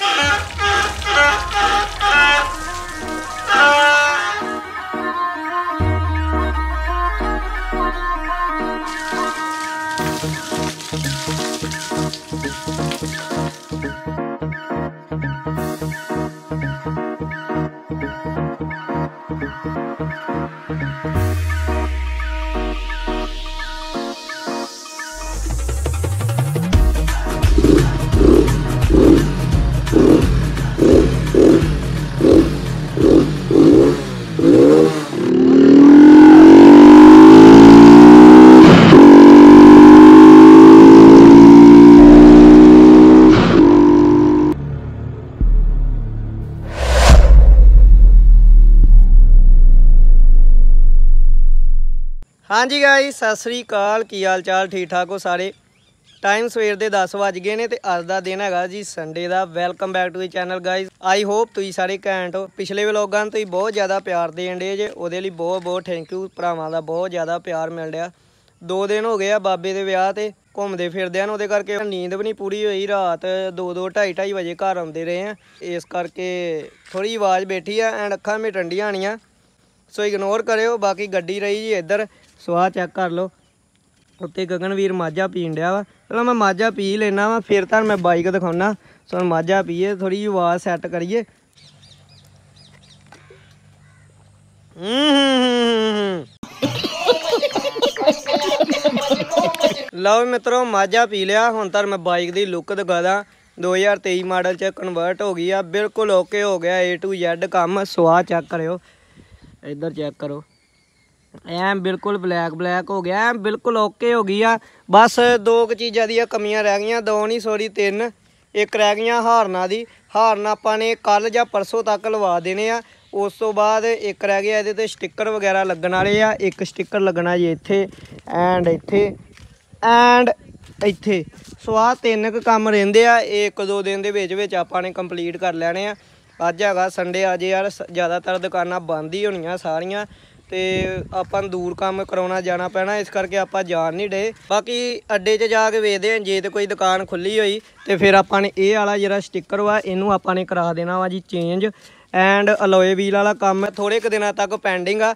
Come on. ਹਾਂਜੀ ਗਾਈ ਸਤਿ ਸ੍ਰੀ ਅਕਾਲ। ਕੀ ਹਾਲ ਚਾਲ? ਠੀਕ ਠਾਕ ਹੋ ਸਾਰੇ? ਟਾਈਮ ਸਵੇਰ ਦੇ 10 ਵਜ ਗਏ ਨੇ ਤੇ ਅੱਜ ਦਾ ਦਿਨ ਹੈਗਾ ਜੀ Sunday the. Welcome back to the channel guys I hope ਤੁਸੀਂ ਸਾਰੇ ਘੈਂਟ ਹੋ। ਪਿਛਲੇ ਵਲੋਗਾਂ ਤੋਂ ਤੁਸੀਂ ਬਹੁਤ ਜ਼ਿਆਦਾ ਪਿਆਰ ਦੇਣ ਡੇ ਜੇ। ਉਹਦੇ ਲਈ ਬਹੁਤ ਬਹੁਤ ਥੈਂਕ ਯੂ ਭਰਾਵਾਂ ਦਾ ਬਹੁਤ ਜ਼ਿਆਦਾ ਪਿਆਰ ਮਿਲ ਰਿਹਾ। ਦੋ ਦਿਨ ਹੋ ਗਏ ਆ ਬਾਬੇ ਦੇ ਵਿਆਹ ਤੇ ਘੁੰਮਦੇ ਫਿਰਦੇ ਹਨ ਉਹਦੇ ਕਰਕੇ ਨੀਂਦ ਵੀ ਨਹੀਂ ਪੂਰੀ ਹੋਈ। ਰਾਤ 2 2 2:30 2:30 ਵਜੇ ਘਰ ਆਉਂਦੇ ਰਹੇ ਆ। ਇਸ ਕਰਕੇ ਥੋੜੀ ਆਵਾਜ਼ ਬੈਠੀ ਆ ਐਂਡ ਅੱਖਾਂ ਮੇ ਟੰਡੀਆਂ ਆਣੀਆਂ ਸੋ ਇਗਨੋਰ ਕਰਿਓ। ਬਾਕੀ ਗੱਡੀ ਰਹੀ ਜੀ ਇੱਧਰ। ਸੋ ਆਹ ਚੈੱਕ ਕਰ ਲਓ। ਉੱਤੇ ਗਗਨਵੀਰ ਮਾਝਾ ਪੀਣ ਡਿਆ ਵਾ। ਪਹਿਲਾਂ ਮੈਂ ਮਾਝਾ ਪੀ ਲੈਣਾ ਵਾ, ਫਿਰ ਤਾਂ ਮੈਂ ਬਾਈਕ ਦਿਖਾਉਣਾ। ਸੋ ਮਾਝਾ ਪੀਏ ਥੋੜੀ ਜਿਹੀ ਆਵਾਜ਼ ਸੈੱਟ ਕਰੀਏ। ਲਓ ਮਿੱਤਰੋ, ਮਾਝਾ ਪੀ ਲਿਆ। ਹੁਣ ਤਾਂ ਮੈਂ ਬਾਈਕ ਦੀ ਲੁੱਕ ਦਿਖਾਦਾ। 2023 ਮਾਡਲ ਚ ਕਨਵਰਟ ਹੋ ਗਈ ਆ। ਬਿਲਕੁਲ ਓਕੇ ਹੋ ਗਿਆ A to Z ਕੰਮ। ਸਵਾਹ ਚੈੱਕ ਕਰਿਓ। ਇੱਧਰ ਚੈੱਕ ਕਰੋ। ਐਨ ਬਿਲਕੁਲ ਬਲੈਕ ਬਲੈਕ ਹੋ ਗਿਆ ਐਨ ਬਿਲਕੁਲ ਓਕੇ ਹੋ ਗਈ ਆ। ਬਸ ਦੋ ਕੁ ਚੀਜ਼ਾਂ ਦੀਆਂ ਕਮੀਆਂ ਰਹਿ ਗਈਆਂ, ਦੋ ਨਹੀਂ ਸੋਰੀ ਤਿੰਨ। ਇੱਕ ਰਹਿ ਗਈਆਂ ਹਾਰਨਾਂ ਦੀ। ਹਾਰਨ ਆਪਾਂ ਨੇ ਕੱਲ ਜਾਂ ਪਰਸੋਂ ਤੱਕ ਲਵਾ ਦੇਣੇ ਆ। ਉਸ ਤੋਂ ਬਾਅਦ ਇੱਕ ਰਹਿ ਗਿਆ ਇਹਦੇ ਤੇ ਸਟicker ਵਗੈਰਾ ਲੱਗਣ ਵਾਲੇ ਆ। ਇੱਕ ਸਟicker ਲੱਗਣਾ ਜੀ ਇੱਥੇ ਐਂਡ ਇੱਥੇ ਐਂਡ ਇੱਥੇ। ਸੋ ਆਹ ਤਿੰਨ ਕੁ ਕੰਮ ਰਹਿੰਦੇ ਆ। ਇਹ ਇੱਕ ਦੋ ਦਿਨ ਦੇ ਵਿੱਚ ਵਿੱਚ ਆਪਾਂ ਨੇ ਕੰਪਲੀਟ ਕਰ ਲੈਣੇ ਆ। ਅੱਜ ਹੈਗਾ ਸੰਡੇ ਅੱਜ ਯਾਰ ਸ- ਜ਼ਿਆਦਾਤਰ ਦੁਕਾਨਾਂ ਬੰਦ ਹੀ ਹੋਣੀਆਂ ਸਾਰੀਆਂ। ਤੇ ਆਪਾਂ ਨੂੰ ਦੂਰ ਕੰਮ ਕਰਾਉਣਾ, ਜਾਣਾ ਪੈਣਾ, ਇਸ ਕਰਕੇ ਆਪਾਂ ਜਾਣ ਨਹੀਂ ਡੇ ਬਾਕੀ ਅੱਡੇ 'ਚ ਜਾ ਕੇ ਵੇਖਦੇ ਹਾਂ, ਜੇ ਤੇ ਕੋਈ ਦੁਕਾਨ ਖੁੱਲੀ ਹੋਈ, ਤੇ ਫਿਰ ਆਪਾਂ ਨੇ ਇਹ ਵਾਲਾ ਜਿਹੜਾ ਸਟicker ਵਾ, ਇਹਨੂੰ ਆਪਾਂ ਨੇ ਕਰਾ ਦੇਣਾ ਵਾ ਜੀ ਚੇਂਜ ਐਂਡ ਅਲੋਏ ਵੀਲ ਵਾਲਾ ਕੰਮ ਥੋੜੇ ਕੁ ਦਿਨਾਂ ਤੱਕ ਪੈਂਡਿੰਗ ਆ।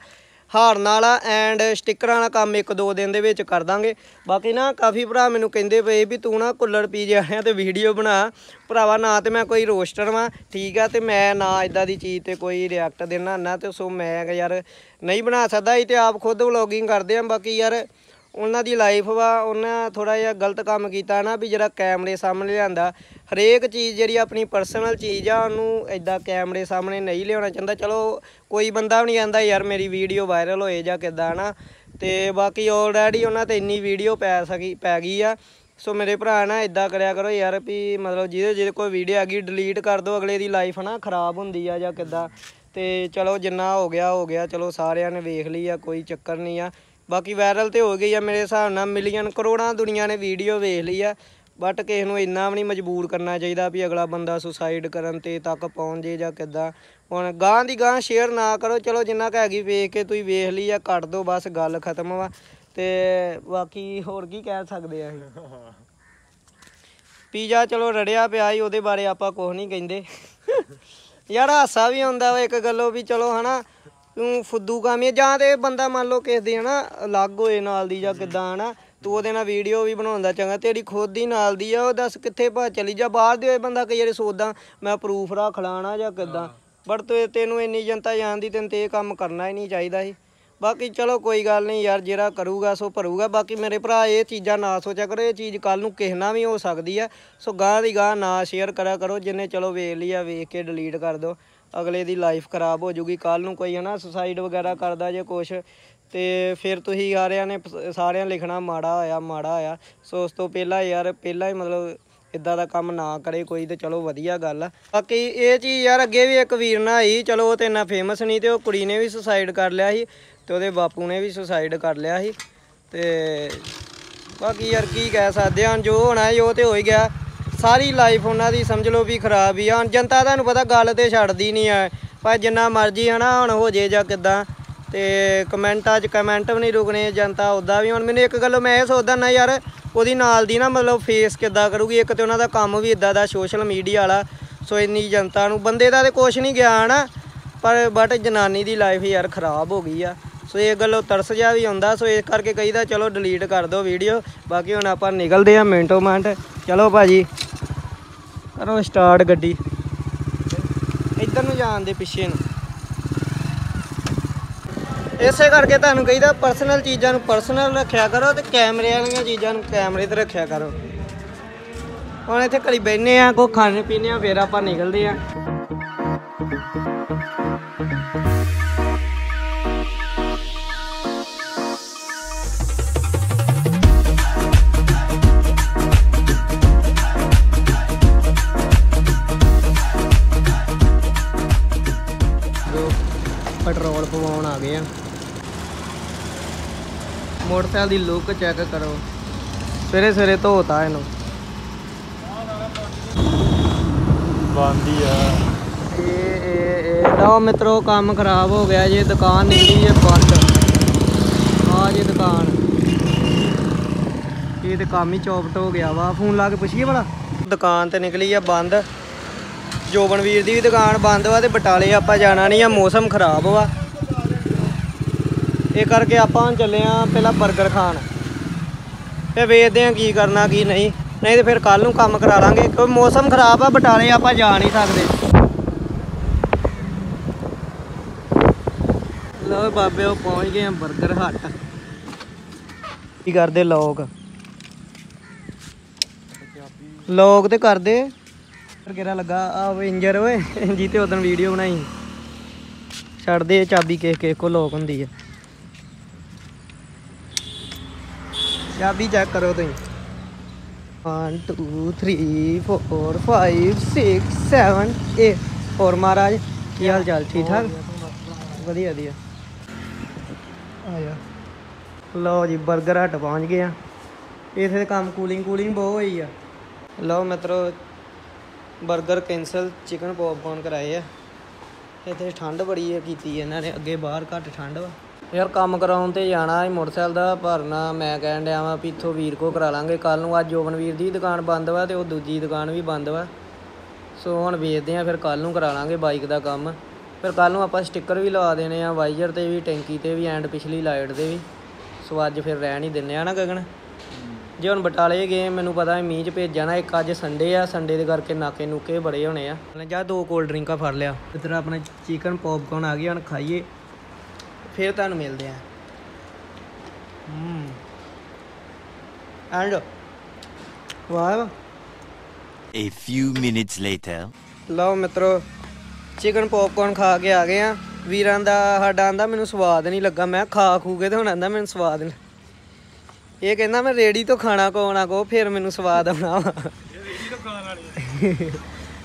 ਹਾਰਨ ਵਾਲਾ ਐਂਡ ਸਟਿੱਕਰਾਂ ਵਾਲਾ ਕੰਮ ਇੱਕ ਦੋ ਦਿਨ ਦੇ ਵਿੱਚ ਕਰ ਦਾਂਗੇ। ਬਾਕੀ ਨਾ, ਕਾਫੀ ਭਰਾ ਮੈਨੂੰ ਕਹਿੰਦੇ ਪਏ ਵੀ ਤੂੰ ਨਾ ਕੁੱਲੜ ਪੀ ਜਿਆ ਤੇ ਵੀਡੀਓ ਬਣਾ। ਭਰਾਵਾ, ਨਾ ਤੇ ਮੈਂ ਕੋਈ ਰੋਸਟਰ ਵਾਂ, ਠੀਕ ਆ, ਤੇ ਮੈਂ ਨਾ ਇਦਾਂ ਦੀ ਚੀਜ਼ ਤੇ ਕੋਈ ਰਿਐਕਟ ਦੇਣਾ ਨਾ, ਤੇ ਸੋ ਮੈਂ ਯਾਰ ਨਹੀਂ ਬਣਾ ਸਕਦਾ ਇਹ ਤੇ ਆਪ ਖੁਦ ਵਲੋਗਿੰਗ ਕਰਦੇ ਆ, ਬਾਕੀ ਯਾਰ ਉਹਨਾਂ ਦੀ ਲਾਈਫ ਵਾ, ਉਹਨਾਂ ਥੋੜਾ ਜਿਹਾ ਗਲਤ ਕੰਮ ਕੀਤਾ ਨਾ ਵੀ ਜਿਹੜਾ ਕੈਮਰੇ ਸਾਹਮਣੇ ਲਿਆਂਦਾ। ਹਰੇਕ ਚੀਜ਼ ਜਿਹੜੀ ਆਪਣੀ ਪਰਸਨਲ ਚੀਜ਼ ਆ, ਉਹਨੂੰ ਐਦਾਂ ਕੈਮਰੇ ਸਾਹਮਣੇ ਨਹੀਂ ਲਿਆਉਣਾ ਚਾਹੁੰਦਾ। ਚਲੋ, ਕੋਈ ਬੰਦਾ ਵੀ ਨਹੀਂ ਆਂਦਾ, ਯਾਰ, ਮੇਰੀ ਵੀਡੀਓ ਵਾਇਰਲ ਹੋਏ ਜਾਂ ਕਿੱਦਾਂ ਨਾ। ਤੇ ਬਾਕੀ ਆਲਰੇਡੀ ਉਹਨਾਂ ਤੇ ਇੰਨੀ ਵੀਡੀਓ ਪੈ ਸਕੀ, ਪੈ ਗਈ ਆ। ਸੋ ਮੇਰੇ ਭਰਾ ਨਾ ਇਦਾਂ ਕਰਿਆ ਕਰੋ ਯਾਰ ਵੀ ਮਤਲਬ ਜਿਹਦੇ ਜਿਹਦੇ ਕੋਈ ਵੀਡੀਓ ਆ ਗਈ ਡਿਲੀਟ ਕਰ ਦਿਓ ਅਗਲੇ ਦੀ ਲਾਈਫ ਨਾ ਖਰਾਬ ਹੁੰਦੀ ਆ ਜਾਂ ਕਿੱਦਾਂ। ਤੇ ਚਲੋ, ਜਿੰਨਾ ਹੋ ਗਿਆ ਹੋ ਗਿਆ। ਚਲੋ, ਸਾਰਿਆਂ ਨੇ ਵੇਖ ਲਈ ਆ, ਕੋਈ ਚੱਕਰ ਨਹੀਂ ਆ। ਬਾਕੀ ਵਾਇਰਲ ਤੇ ਹੋ ਗਈ ਆ, ਮੇਰੇ ਹਿਸਾਬ ਨਾਲ ਮਿਲੀਅਨ ਕਰੋੜਾਂ ਦੁਨੀਆ ਨੇ ਵੀਡੀਓ ਵੇਖ ਲਈ ਆ। ਬਟ ਕਿਸੇ ਨੂੰ ਇੰਨਾ ਵੀ ਨਹੀਂ ਮਜਬੂਰ ਕਰਨਾ ਚਾਹੀਦਾ ਵੀ ਅਗਲਾ ਬੰਦਾ ਸੁਸਾਈਡ ਕਰਨ ਤੇ ਤੱਕ ਪਹੁੰਚ ਜੇ ਜਾਂ ਕਿੱਦਾਂ। ਹੁਣ ਗਾਂ ਦੀ ਗਾਂ ਸ਼ੇਅਰ ਨਾ ਕਰੋ, ਚਲੋ ਜਿੰਨਾ ਕੁ ਹੈਗੀ ਵੇਖ ਕੇ ਤੁਸੀਂ ਵੇਖ ਲਈ ਆ, ਕੱਟ ਦਿਓ ਬਸ ਗੱਲ ਖਤਮ ਵਾ। ਤੇ ਬਾਕੀ ਹੋਰ ਕੀ ਕਹਿ ਸਕਦੇ ਆ ਅਸੀਂ? ਪੀਜ਼ਾ ਚਲੋ ਰੜਿਆ ਪਿਆ ਹੀ ਉਹਦੇ ਬਾਰੇ ਆਪਾਂ ਕੁਝ ਨਹੀਂ ਕਹਿੰਦੇ। ਯਾਰ ਹਾਸਾ ਵੀ ਆਉਂਦਾ ਵਾ ਇੱਕ ਗੱਲੋਂ ਵੀ, ਚਲੋ ਹਨਾ ਤੂੰ ਫੁੱਦੂ ਕਾਮੀ ਜਾਂ ਤੇ ਬੰਦਾ ਮੰਨ ਲਓ ਕਿਸੇ ਦੇ ਹਨਾ ਅਲੱਗ ਹੋਏ ਨਾਲ ਦੀ ਜਾਂ ਕਿਦਾਂ ਹਨਾ ਤੂੰ ਉਹਦੇ ਨਾਲ ਵੀਡੀਓ ਵੀ ਬਣਾਉਂਦਾ ਚੰਗਾ ਤੇਰੀ ਖੁਦ ਹੀ ਨਾਲ ਦੀ ਆ ਉਹ ਦੱਸ ਕਿੱਥੇ ਭਾ ਚਲੀ ਜਾ ਬਾਹਰ ਦੇ ਹੋਏ ਬੰਦਾ ਕਈ ਵਾਰੀ ਸੋਚਦਾ ਮੈਂ ਪ੍ਰੂਫ ਰੱਖ ਲਾਣਾ ਜਾਂ ਕਿਦਾਂ ਬਟ ਤੇ ਤੈਨੂੰ ਇੰਨੀ ਜਨਤਾ ਜਾਣਦੀ ਤੈਨੂੰ ਤੇ ਇਹ ਕੰਮ ਕਰਨਾ ਹੀ ਨਹੀਂ ਚਾਹੀਦਾ ਸੀ। ਬਾਕੀ ਚਲੋ ਕੋਈ ਗੱਲ ਨਹੀਂ ਯਾਰ ਜਿਹੜਾ ਕਰੂਗਾ ਸੋ ਭਰੂਗਾ ਬਾਕੀ ਮੇਰੇ ਭਰਾ ਇਹ ਚੀਜ਼ਾਂ ਨਾ ਸੋਚਿਆ ਕਰੋ ਇਹ ਚੀਜ਼ ਕੱਲ ਨੂੰ ਕਿਸੇ ਨਾਲ ਵੀ ਹੋ ਸਕਦੀ ਆ। ਸੋ ਗਾਂ ਦੀ ਗਾਂ ਨਾ ਸ਼ੇਅਰ ਕਰਿਆ ਕਰੋ ਜਿੰਨੇ ਚਲੋ ਵੇਖ ਲਿਆ ਵੇਖ ਕੇ ਡਿਲੀਟ ਕਰ ਦਿਓ। ਅਗਲੇ ਦੀ ਲਾਈਫ ਖਰਾਬ ਹੋ ਜੂਗੀ ਕੱਲ ਨੂੰ ਕੋਈ ਹਨਾ ਸੁਸਾਈਡ ਵਗੈਰਾ ਕਰਦਾ ਜੇ ਕੁਛ, ਤੇ ਫਿਰ ਤੁਸੀਂ ਸਾਰਿਆਂ ਨੇ ਸਾਰਿਆਂ ਲਿਖਣਾ ਮਾੜਾ ਹੋਇਆ ਮਾੜਾ ਹੋਇਆ। ਸੋ ਉਸ ਤੋਂ ਪਹਿਲਾਂ ਯਾਰ, ਪਹਿਲਾਂ ਹੀ ਮਤਲਬ ਇਦਾਂ ਦਾ ਕੰਮ ਨਾ ਕਰੇ ਕੋਈ ਤੇ ਚਲੋ ਵਧੀਆ ਗੱਲ ਆ। ਬਾਕੀ ਇਹ ਚੀਜ਼ ਯਾਰ ਅੱਗੇ ਵੀ ਇੱਕ ਵੀਰ ਨਾਲ ਆਈ, ਚਲੋ ਉਹ ਤੇ ਇੰਨਾ ਫੇਮਸ ਨਹੀਂ ਤੇ ਉਹ ਕੁੜੀ ਨੇ ਵੀ ਸੁਸਾਈਡ ਕਰ ਲਿਆ ਸੀ ਤੇ ਉਹਦੇ ਬਾਪੂ ਨੇ ਵੀ ਸੁਸਾਈਡ ਕਰ ਲਿਆ ਸੀ। ਤੇ ਬਾਕੀ ਯਾਰ ਕੀ ਕਹਿ ਸਕਦੇ ਹਾਂ ਜੋ ਹੋਣਾ ਸੀ ਉਹ ਤੇ ਹੋ ਹੀ ਗਿਆ। ਸਾਰੀ ਲਾਈਫ ਉਹਨਾਂ ਦੀ ਸਮਝ ਲਓ ਵੀ ਖਰਾਬ ਹੀ ਆ। ਹੁਣ ਜਨਤਾ ਤੁਹਾਨੂੰ ਪਤਾ ਗੱਲ ਤੇ ਛੱਡਦੀ ਨਹੀਂ ਆ। ਪਰ ਜਿੰਨਾ ਮਰਜ਼ੀ ਹਨਾ, ਹੁਣ ਹੋ ਜੇ ਜਾਂ ਕਿਦਾਂ। ਤੇ ਕਮੈਂਟਾਂ 'ਚ ਕਮੈਂਟ ਵੀ ਨਹੀਂ ਰੁਕਣੇ, ਜਨਤਾ ਉਦਾਂ ਵੀ। ਹੁਣ ਮੈਨੂੰ ਇੱਕ ਗੱਲੋਂ ਮੈਂ ਇਹ ਸੋਚਦਾ ਨਾ ਯਾਰ, ਉਹਦੀ ਨਾਲ ਦੀ ਨਾ ਮਤਲਬ ਫੇਸ ਕਿੱਦਾਂ ਕਰੂਗੀ। ਇੱਕ ਤੇ ਉਹਨਾਂ ਦਾ ਕੰਮ ਵੀ ਇਦਾਂ ਦਾ ਸੋਸ਼ਲ ਮੀਡੀਆ ਵਾਲਾ। ਸੋ ਇੰਨੀ ਜਨਤਾ ਨੂੰ ਬੰਦੇ ਦਾ ਤੇ ਕੁਛ ਨਹੀਂ ਗਿਆ ਨਾ ਪਰ ਬਟ ਜਨਾਨੀ ਦੀ ਲਾਈਫ ਯਾਰ ਖਰਾਬ ਹੋ ਗਈ ਆ। ਸੋ ਇਹ ਗੱਲੋਂ ਤਰਸ ਜਾ ਵੀ ਆਉਂਦਾ। ਸੋ ਇਸ ਕਰਕੇ ਕਹੀਦਾ, ਚਲੋ ਡਿਲੀਟ ਕਰ ਦਿਓ ਵੀਡੀਓ ਬਾਕੀ ਹੁਣ ਆਪਾਂ ਨਿਕਲਦੇ ਆ ਮਿੰਟੋ ਮਿੰਟ। ਚਲੋ ਭਾਜੀ। ਕਰੋ ਸਟਾਰਟ ਗੱਡੀ। ਇੱਧਰ ਨੂੰ ਜਾਣ ਦੇ ਪਿੱਛੇ ਨੂੰ। ਇਸੇ ਕਰਕੇ ਤੁਹਾਨੂੰ ਕਹੀਦਾ ਪਰਸਨਲ ਚੀਜ਼ਾਂ ਨੂੰ ਪਰਸਨਲ ਰੱਖਿਆ ਕਰੋ ਤੇ ਕੈਮਰੇ ਵਾਲੀਆਂ ਚੀਜ਼ਾਂ ਨੂੰ ਕੈਮਰੇ ਤੇ ਰੱਖਿਆ ਕਰੋ। ਹੁਣ ਇੱਥੇ ਘੜੀ ਬੈਠਨੇ ਆ ਕੋ ਖਾਣੇ ਪੀਣੇ ਆ, ਫੇਰ ਆਪਾਂ ਨਿਕਲਦੇ ਆ। ਮੋਟਰਸਾਈਕਲ ਦੀ ਲੁੱਕ ਚੈੱਕ ਕਰੋ। ਸਵੇਰੇ ਸਵੇਰੇ ਧੋਤਾ ਇਹਨੂੰ। ਬੰਦੀ ਆ। ਇਹ ਇਹ ਇਹ ਲਓ ਮਿੱਤਰੋ ਕੰਮ ਖਰਾਬ ਹੋ ਗਿਆ ਜੇ ਦੁਕਾਨ ਨਿਕਲੀ ਜੇ ਬੰਦ। ਆ ਜੇ ਦੁਕਾਨ। ਇਹ ਤੇ ਕੰਮ ਹੀ ਚੌਪਟ ਹੋ ਗਿਆ ਵਾ। ਫੋਨ ਲਾ ਕੇ ਪੁੱਛੀਏ ਭਲਾ। ਦੁਕਾਨ ਤੇ ਨਿਕਲੀ ਆ ਬੰਦ। ਜੋਬਨਵੀਰ ਦੀ ਵੀ ਦੁਕਾਨ ਬੰਦ ਵਾ ਤੇ ਬਟਾਲੇ ਆਪਾਂ ਜਾਣਾ ਨਹੀਂ ਆ ਮੌਸਮ ਖਰਾਬ ਵਾ। ਇਹ ਕਰਕੇ ਆਪਾਂ ਚੱਲੇ ਆ ਪਹਿਲਾਂ 버ਗਰ ਖਾਣ। ਫੇ ਵੇਖਦੇ ਆ ਕੀ ਕਰਨਾ, ਕੀ ਨਹੀਂ। ਨਹੀਂ ਤੇ ਫਿਰ ਕੱਲ ਨੂੰ ਕੰਮ ਕਰਾ ਲਾਂਗੇ। ਕਿਉਂਕਿ ਮੌਸਮ ਖਰਾਬ ਆ, ਬਟਾਲੇ ਆਪਾਂ ਜਾ ਨਹੀਂ ਸਕਦੇ। ਲਓ ਬਾਬੇ, ਉਹ ਪਹੁੰਚ ਗਏ ਆ 버ਗਰ ਹੱਟ। ਕੀ ਕਰਦੇ ਲੋਕ? ਲੋਕ ਤੇ ਕਰਦੇ। ਕਿਹੜਾ ਲੱਗਾ। ਆ ਇੰਜਰ ਓਏ ਜੀ ਤੇ ਉਦੋਂ ਵੀਡੀਓ ਬਣਾਈ। ਛੱਡਦੇ ਚਾਬੀ ਕਿਸ ਕਿਸ ਕੋ ਲੋਕ ਹੁੰਦੀ ਆ। ਚਾਬੀ ਚੈੱਕ ਕਰੋ ਤੁਸੀਂ। 1 2 3 4 5 6 7 8 ਹੋਰ ਮਹਾਰਾਜ, ਕੀ ਹਾਲ ਚਾਲ? ਠੀਕ ਠਾਕ? ਵਧੀਆ ਵਧੀਆ। ਆਇਆ ਲਓ ਜੀ 버ਗਰ ਹਟ ਪਹੁੰਚ ਗਏ ਆ। ਇੱਥੇ ਤੇ ਕੰਮ ਕੂਲਿੰਗ ਕੂਲਿੰਗ ਬਹੁਤ ਹੋਈ ਆ। ਲਓ ਮਿੱਤਰੋ 버ਗਰ ਕੈਂਸਲ ਚਿਕਨ ਪੌਪਕੌਰਨ ਕਰਾਏ ਆ। ਇੱਥੇ ਠੰਡ ਬੜੀ ਹੈ ਕੀਤੀ ਇਹਨਾਂ ਨੇ। ਅੱਗੇ ਬਾਹਰ ਘੱਟ ਠੰਡ ਵਾ। ਯਾਰ ਕੰਮ ਕਰਾਉਣ ਤੇ ਜਾਣਾ ਹੈ ਮੋਟਰਸਾਈਕਲ ਦਾ ਭਰਨਾ। ਮੈਂ ਕਹਿਣ ਡਿਆ ਵਾਂ ਵੀ ਇੱਥੋਂ ਵੀਰ ਕੋ ਕਰਾ ਲਾਂਗੇ। ਕੱਲ ਨੂੰ ਅੱਜ ਜੋਬਨਵੀਰ ਦੀ ਦੁਕਾਨ ਬੰਦ ਵਾ ਤੇ ਉਹ ਦੂਜੀ ਦੁਕਾਨ ਵੀ ਬੰਦ ਵਾ। ਸੋ ਹੁਣ ਵੇਚਦੇ ਆ, ਫਿਰ ਕੱਲ ਨੂੰ ਕਰਾ ਲਾਂਗੇ ਬਾਈਕ ਦਾ ਕੰਮ। ਫਿਰ ਕੱਲ ਨੂੰ ਆਪਾਂ ਸਟicker ਵੀ ਲਵਾ ਦੇਣੇ ਆ, ਵਾਈਜ਼ਰ ਤੇ ਵੀ, ਟੈਂਕੀ ਤੇ ਵੀ ਐਂਡ ਪਿਛਲੀ ਲਾਈਟ ਤੇ ਵੀ। ਸੋ ਅੱਜ ਫਿਰ ਰਹਿਣ ਹੀ ਦਿੰਨੇ ਆ ਨਾ ਗਗਨ। ਜੇ ਹੁਣ ਬਟਾਲੇ ਗਏ, ਮੈਨੂੰ ਪਤਾ ਹੈ ਮੀਂਹ ਚ ਭੇਜਿਆ ਨਾ, ਇੱਕ ਅੱਜ ਸੰਡੇ ਆ, ਸੰਡੇ ਦੇ ਕਰਕੇ ਨਾਕੇ ਨੂਕੇ ਬੜੇ ਹੋਣੇ ਆ। ਜਾਂ ਦੋ ਕੋਲਡ ਡਰਿੰਕਾਂ ਫੜ ਲਿਆ। ਇਧਰ ਆਪਣਾ ਚਿਕਨ ਪੌਪਕੌਰਨ ਆ ਗਿਆ ਹੁਣ ਖਾਈਏ। ਫਿਰ ਤੁਹਾਨੂੰ ਮਿਲਦੇ ਆ ਹੂੰ। ਐਂਡ ਵਾਹ। A few minutes later. ਲਓ ਮਿੱਤਰੋ ਚਿਕਨ ਪੌਪਕੌਰਨ ਖਾ ਕੇ ਆ ਗਏ ਆ ਵੀਰਾਂ ਦਾ ਸਾਡਾ ਆਂਦਾ ਮੈਨੂੰ ਸਵਾਦ ਨਹੀਂ ਲੱਗਾ। ਮੈਂ ਖਾ ਖੂ ਕੇ ਤੇ ਹੁਣ ਆਂਦਾ ਮੈਨੂੰ ਸਵਾਦ ਨਹੀਂ ਇਹ ਕਹਿੰਦਾ ਮੈਂ ਰੇੜੀ ਤੋਂ ਖਾਣਾ ਕੋਣਾ ਕੋ ਫਿਰ ਮੈਨੂੰ ਸਵਾਦ ਆਉਣਾ ਵਾ।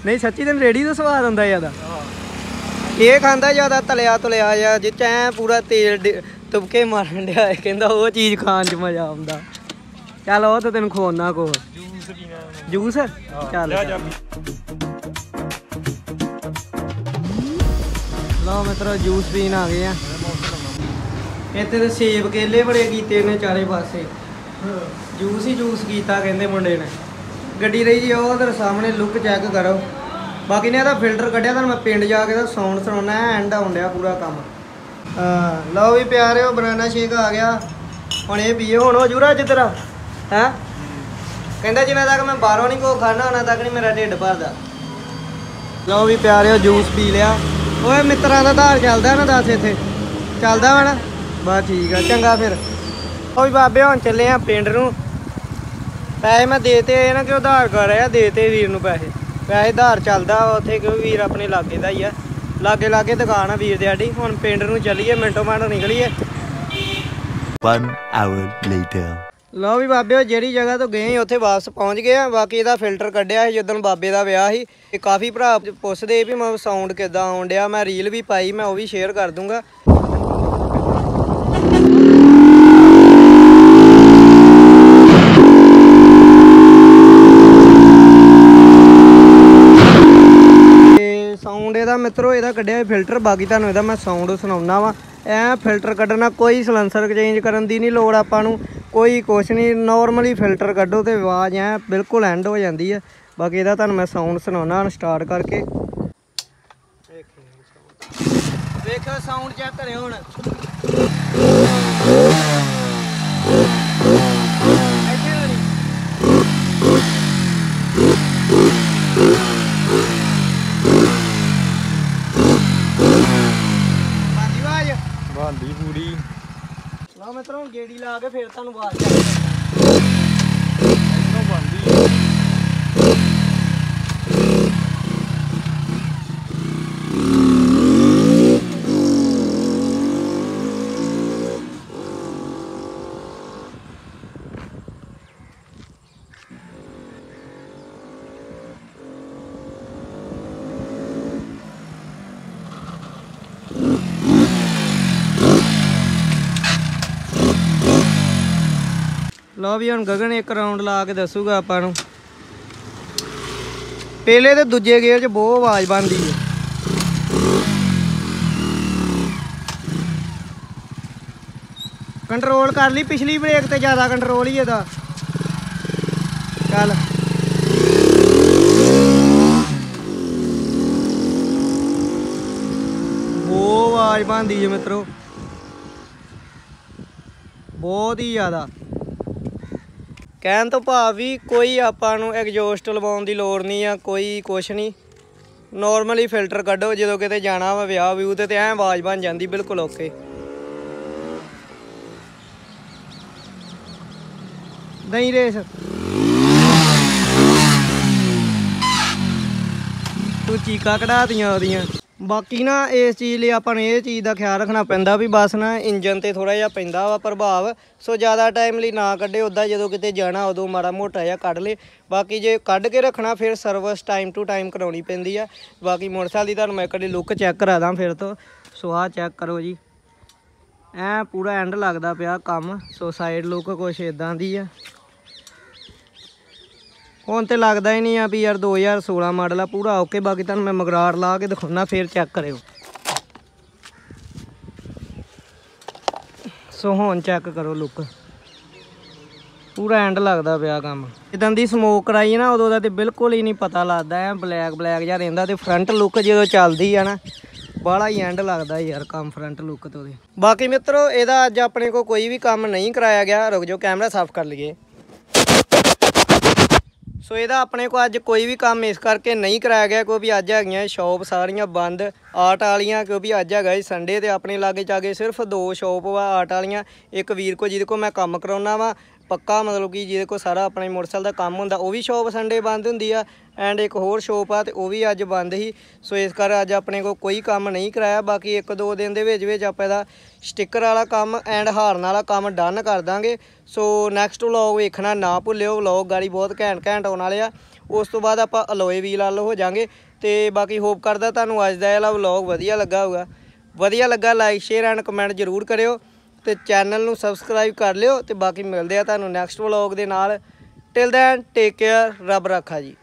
ਨਹੀਂ ਸੱਚੀ ਤੈਨੂੰ ਰੇੜੀ ਤੋਂ ਸਵਾਦ ਆਉਂਦਾ ਜ਼ਿਆਦਾ। ਇਹ ਖਾਂਦਾ ਜ਼ਿਆਦਾ ਤਲਿਆ ਤਲਿਆ ਜਾਂ ਜਿੱਚ ਐ ਪੂਰਾ ਤੇਲ ਤੁਪਕੇ ਮਾਰਨ ਡਿਆ ਇਹ ਕਹਿੰਦਾ ਉਹ ਚੀਜ਼ ਖਾਣ 'ਚ ਮਜ਼ਾ ਆਉਂਦਾ। ਚੱਲ ਉਹ ਤਾਂ ਤੈਨੂੰ ਖਵਾਉਣਾ ਕੋ ਜੂਸ ਪੀਣਾ ਜੂਸ? ਚੱਲ ਲਓ ਮਿੱਤਰੋ ਜੂਸ ਪੀਣ ਆ ਗਏ ਆ। ਇੱਥੇ ਤੇ ਸੇਬ ਕੇਲੇ ਬੜੇ ਕੀਤੇ ਨੇ ਚਾਰੇ ਪਾਸੇ। ਜੂਸ ਹੀ ਜੂਸ ਕੀਤਾ ਕਹਿੰਦੇ ਮੁੰਡੇ ਨੇ। ਗੱਡੀ ਰਹੀ ਜੀ ਉਹ ਉਧਰ ਸਾਹਮਣੇ ਲੁੱਕ ਚੈੱਕ ਕਰੋ। ਬਾਕੀ ਨੇ ਇਹਦਾ ਫਿਲਟਰ ਕੱਢਿਆ, ਤੁਹਾਨੂੰ ਮੈਂ ਪਿੰਡ ਜਾ ਕੇ ਦਾ ਸਾਊਂਡ ਸੁਣਾਉਣਾ ਐਂਡ ਆਉਣ ਡਿਆ ਪੂਰਾ ਕੰਮ। ਲਓ ਵੀ ਪਿਆਰਿਓ, ਬਨਾਨਾ ਸ਼ੇਕ ਆ ਗਿਆ। ਹੁਣ ਇਹ ਪੀਏ ਹੁਣ ਹੋ ਜੂਰਾ ਜਿੱਧਰ ਹੈ? ਕਹਿੰਦਾ ਜਿੰਨਾ ਤੱਕ ਮੈਂ ਬਾਹਰੋਂ ਨਹੀਂ ਕੋ ਖਾਣਾ ਉਹਨਾਂ ਤੱਕ ਨਹੀਂ ਮੇਰਾ ਢਿੱਡ ਭਰਦਾ। ਲਓ ਵੀ ਪਿਆਰਿਓ, ਜੂਸ ਪੀ ਲਿਆ। ਓਏ, ਮਿੱਤਰਾਂ ਦਾ ਧਾਰ ਚੱਲਦਾ ਨਾ ਦੱਸ ਇੱਥੇ। ਚੱਲਦਾ ਵਾ ਨਾ? ਬਸ ਠੀਕ ਆ, ਚੰਗਾ ਫਿਰ। ਓ ਵੀ ਬਾਬੇ, ਹੁਣ ਚੱਲੇ ਆ ਪਿੰਡ ਨੂੰ। ਪੈਸੇ ਮੈਂ ਦੇਤੇ ਇਹ ਨਾ ਕਿ ਉਧਾਰ ਕਰ ਰਿਹਾ ਦੇਤੇ ਵੀਰ ਨੂੰ ਪੈਸੇ। ਪੈਸੇ ਧਾਰ ਚੱਲਦਾ ਉੱਥੇ ਕਿਉਂ ਵੀਰ ਆਪਣੇ ਲਾਗੇ ਦਾ ਹੀ ਆ। ਲਾਗੇ ਲਾਗੇ ਦੁਕਾਨ ਆ ਵੀਰ ਦੇ ਸਾਡੀ। ਹੁਣ ਪਿੰਡ ਨੂੰ ਚੱਲੀਏ ਮਿੰਟੋ ਮਿੰਟ ਨਿਕਲੀਏ। One hour later. ਲਓ ਵੀ ਬਾਬਿਓ ਜਿਹੜੀ ਜਗ੍ਹਾ ਤੋਂ ਗਏ ਉੱਥੇ ਵਾਪਸ ਪਹੁੰਚ ਗਏ ਆ। ਬਾਕੀ ਇਹਦਾ ਫਿਲਟਰ ਕੱਢਿਆ ਸੀ ਜਦੋਂ ਬਾਬੇ ਦਾ ਵਿਆਹ ਸੀ। ਤੇ ਕਾਫੀ ਭਰਾ ਪੁੱਛਦੇ ਵੀ ਮੈਂ ਸਾਊਂਡ ਕਿਦਾਂ ਆਉਣ ਡਿਆ ਮੈਂ ਰੀਲ ਵੀ ਪਾਈ ਮੈਂ ਉਹ ਵੀ ਸ਼ੇਅਰ ਕਰ ਦੂੰਗਾ ਤੇ ਸਾਊਂਡ ਇਹਦਾ ਮਿੱਤਰੋ, ਇਹਦਾ ਕੱਢਿਆ ਫਿਲਟਰ, ਬਾਕੀ ਤੁਹਾਨੂੰ ਇਹਦਾ ਮੈਂ ਸਾਊਂਡ ਸੁਣਾਉਣਾ ਵਾ। ਐ ਫਿਲਟਰ ਕੱਢਣਾ, ਕੋਈ ਸਲੈਂਸਰ ਚੇਂਜ ਕਰਨ ਦੀ ਨਹੀਂ ਲੋੜ ਆਪਾਂ ਨੂੰ। ਕੋਈ ਕੁਛ ਨਹੀਂ ਨਾਰਮਲੀ ਫਿਲਟਰ ਕੱਢੋ ਤੇ ਆਵਾਜ਼ ਐ ਬਿਲਕੁਲ ਐਂਡ ਹੋ ਜਾਂਦੀ ਹੈ ਬਾਕੀ ਇਹਦਾ ਤੁਹਾਨੂੰ ਮੈਂ ਸਾਊਂਡ ਸੁਣਾਉਣਾ ਹੁਣ ਸਟਾਰਟ ਕਰਕੇ ਵੇਖੋ ਸਾਊਂਡ ਚੈੱਕ ਕਰਿਓ ਹੁਣ ਇੱਥੇ ਹੋਣੀ। ਬਾਜੀ ਆਵਾਜ਼ ਬਾਂਦੀ ਪੂਰੀ ਲਓ ਗੇੜੀ ਲਾ ਕੇ ਫਿਰ ਤੁਹਾਨੂੰ ਆਵਾਜ਼ ਚੱਕ ਇਹਨੂੰ ਬਾਂਦੀ ਲਓ ਵੀ ਹੁਣ ਗਗਨ ਇੱਕ ਰਾਉਂਡ ਲਾ ਕੇ ਦੱਸੂਗਾ ਆਪਾਂ ਨੂੰ। ਪਹਿਲੇ ਤੇ ਦੂਜੇ ਗੇਅਰ 'ਚ ਬਹੁਤ ਆਵਾਜ਼ ਬਣਦੀ ਹੈ। ਕੰਟਰੋਲ ਕਰ ਲਈ, ਪਿਛਲੀ ਬ੍ਰੇਕ ਤੇ ਜ਼ਿਆਦਾ ਕੰਟਰੋਲ ਹੀ ਇਹਦਾ। ਚੱਲ। ਬਹੁਤ ਆਵਾਜ਼ ਬਣਦੀ ਹੈ ਮਿੱਤਰੋ। ਬਹੁਤ ਹੀ ਜ਼ਿਆਦਾ। ਕਹਿਣ ਤੋਂ ਭਾਵ ਵੀ ਕੋਈ ਆਪਾਂ ਨੂੰ ਐਗਜ਼ੌਸਟ ਲਵਾਉਣ ਦੀ ਲੋੜ ਨਹੀਂ ਆ ਕੋਈ ਕੁਛ ਨਹੀਂ। ਨਾਰਮਲੀ ਫਿਲਟਰ ਕੱਢੋ, ਜਦੋਂ ਕਿਤੇ ਜਾਣਾ ਵਾ ਵਿਆਹ ਵਿਊ ਤੇ ਤੇ ਐਂ ਆਵਾਜ਼ ਬਣ ਜਾਂਦੀ ਬਿਲਕੁਲ ਓਕੇ ਨਹੀਂ ਰੇਸ। ਤੂੰ ਚੀਕਾ ਕਢਾਤੀਆਂ ਉਹਦੀਆਂ। ਬਾਕੀ ਨਾ ਇਸ ਚੀਜ਼ ਲਈ ਆਪਾਂ ਨੂੰ ਇਹ ਚੀਜ਼ ਦਾ ਖਿਆਲ ਰੱਖਣਾ ਪੈਂਦਾ ਵੀ ਬਸ ਨਾ ਇੰਜਨ ਤੇ ਥੋੜਾ ਜਿਹਾ ਪੈਂਦਾ ਵਾ ਪ੍ਰਭਾਵ, ਸੋ ਜ਼ਿਆਦਾ ਟਾਈਮ ਲਈ ਨਾ ਕੱਢੇ ਉਦਾਂ ਜਦੋਂ ਕਿਤੇ ਜਾਣਾ ਉਦੋਂ ਮਾੜਾ ਮੋਟਾ ਜਿਹਾ ਕੱਢ ਲੇ ਬਾਕੀ ਜੇ ਕੱਢ ਕੇ ਰੱਖਣਾ ਫਿਰ ਸਰਵਿਸ ਟਾਈਮ ਟੂ ਟਾਈਮ ਕਰਾਉਣੀ ਪੈਂਦੀ ਆ। ਬਾਕੀ ਮੋਟਰਸਾਈਕਲ ਦੀ ਤੁਹਾਨੂੰ ਮੈਂ ਕਦੇ ਲੁੱਕ ਚੈੱਕ ਕਰਾ ਦਾਂ ਫਿਰ ਤੋਂ। ਸੋ ਆਹ ਚੈੱਕ ਕਰੋ ਜੀ। ਐ ਪੂਰਾ ਐਂਡ ਲੱਗਦਾ ਪਿਆ ਕੰਮ, ਸੋ ਸਾਈਡ ਲੁੱਕ ਕੁਛ ਇਦਾਂ ਦੀ ਆ। ਹੁਣ ਤੇ ਲੱਗਦਾ ਹੀ ਨਹੀਂ ਆ ਵੀ ਯਾਰ 2016 ਮਾਡਲ ਆ, ਪੂਰਾ ਓਕੇ, ਬਾਕੀ ਤੁਹਾਨੂੰ ਮੈਂ ਮਗਰਾੜ ਲਾ ਕੇ ਦਿਖਾਉਣਾ ਫੇਰ ਚੈੱਕ ਕਰਿਓ। ਸੋ ਹੁਣ ਚੈੱਕ ਕਰੋ ਲੁੱਕ ਪੂਰਾ ਐਂਡ ਲੱਗਦਾ ਪਿਆ ਕੰਮ। ਇਦਾਂ ਦੀ ਸਮੋਕ ਕਰਾਈ ਨਾ, ਉਦੋਂ ਦਾ ਤੇ ਬਿਲਕੁਲ ਹੀ ਨਹੀਂ ਪਤਾ ਲੱਗਦਾ, ਐ ਬਲੈਕ ਬਲੈਕ ਜਿਹਾ ਰਹਿੰਦਾ ਤੇ ਫਰੰਟ ਲੁੱਕ ਜਦੋਂ ਚੱਲਦੀ ਆ ਨਾ, ਬਾਹਲਾ ਹੀ ਐਂਡ ਲੱਗਦਾ ਯਾਰ ਕੰਮ ਫਰੰਟ ਲੁੱਕ ਤੋਂ ਉਹਦੇ ਬਾਕੀ ਮਿੱਤਰੋ, ਇਹਦਾ ਅੱਜ ਆਪਣੇ ਕੋ ਕੋਈ ਵੀ ਕੰਮ ਨਹੀਂ ਕਰਾਇਆ ਗਿਆ, ਰੁਕ ਜਾਓ, ਕੈਮਰਾ ਸਾਫ਼ ਕਰ ਲਈਏ। ਸੋ ਇਹਦਾ ਆਪਣੇ ਕੋ ਅੱਜ ਕੋਈ ਵੀ ਕੰਮ ਇਸ ਕਰਕੇ ਨਹੀਂ ਕਰਾਇਆ ਗਿਆ ਕਿਉਂਕਿ ਅੱਜ ਹੈਗੀਆਂ ਸ਼ਾਪ ਸਾਰੀਆਂ ਬੰਦ, ਆਰਟ ਵਾਲੀਆਂ, ਕਿਉਂਕਿ ਅੱਜ ਹੈਗਾ ਜੀ ਸੰਡੇ ਤੇ ਆਪਣੇ ਲਾਗੇ ਚਾਗੇ ਸਿਰਫ ਦੋ ਸ਼ਾਪ ਵਾ, ਆਰਟ ਵਾਲੀਆਂ, ਇੱਕ ਵੀਰ ਕੋ ਜਿਹਦੇ ਕੋ ਮੈਂ ਕੰਮ ਕਰਾਉਣਾ ਵਾ ਪੱਕਾ ਮਤਲਬ ਕਿ ਜਿਹਦੇ ਕੋਲ ਸਾਰਾ ਆਪਣੇ ਮੋਟਰਸਾਈਕਲ ਦਾ ਕੰਮ ਹੁੰਦਾ, ਉਹ ਵੀ ਸ਼ੋਪ ਸੰਡੇ ਬੰਦ ਹੁੰਦੀ ਆ ਐਂਡ ਇੱਕ ਹੋਰ ਸ਼ੋਪ ਆ ਤੇ ਉਹ ਵੀ ਅੱਜ ਬੰਦ ਹੀ ਸੋ ਇਸ ਕਰ ਅੱਜ ਆਪਣੇ ਕੋ ਕੋਈ ਕੰਮ ਨਹੀਂ ਕਰਾਇਆ, ਬਾਕੀ ਇੱਕ ਦੋ ਦਿਨ ਦੇ ਵਿੱਚ ਵਿੱਚ ਆਪਾਂ ਇਹਦਾ ਸਟicker ਵਾਲਾ ਕੰਮ ਐਂਡ ਹਾਰਨ ਵਾਲਾ ਕੰਮ ਡਨ ਕਰ ਦਾਂਗੇ। ਸੋ ਨੈਕਸਟ ਵਲੌਗ ਵੇਖਣਾ, ਨਾ ਭੁੱਲਿਓ ਵਲੌਗ ਗਾੜੀ ਬਹੁਤ ਘੈਂਟ ਘੈਂਟ ਆਉਣ ਵਾਲੇ ਆ। ਉਸ ਤੋਂ ਬਾਅਦ ਆਪਾਂ ਅਲੋਏ ਵੀਲ ਵੱਲ ਹੋ ਜਾਾਂਗੇ ਤੇ ਬਾਕੀ ਹੋਪ ਕਰਦਾ ਤੁਹਾਨੂੰ ਅੱਜ ਦਾ ਇਹ ਵਾਲਾ ਵਲੌਗ ਵਧੀਆ ਲੱਗਾ ਹੋਊਗਾ। ਵਧੀਆ ਲੱਗਾ ਲਾਈਕ ਸ਼ੇਅਰ ਐਂਡ ਕਮੈਂਟ ਜ਼ਰੂਰ ਕਰਿਓ। ਤੇ ਚੈਨਲ ਨੂੰ ਸਬਸਕ੍ਰਾਈਬ ਕਰ ਲਿਓ ਤੇ ਬਾਕੀ ਮਿਲਦੇ ਆ ਤੁਹਾਨੂੰ ਨੈਕਸਟ ਵਲੌਗ ਦੇ ਨਾਲ। ਟਿਲ ਦੈਨ ਟੇਕ ਕੇਅਰ ਰੱਬ ਰੱਖਾ ਜੀ।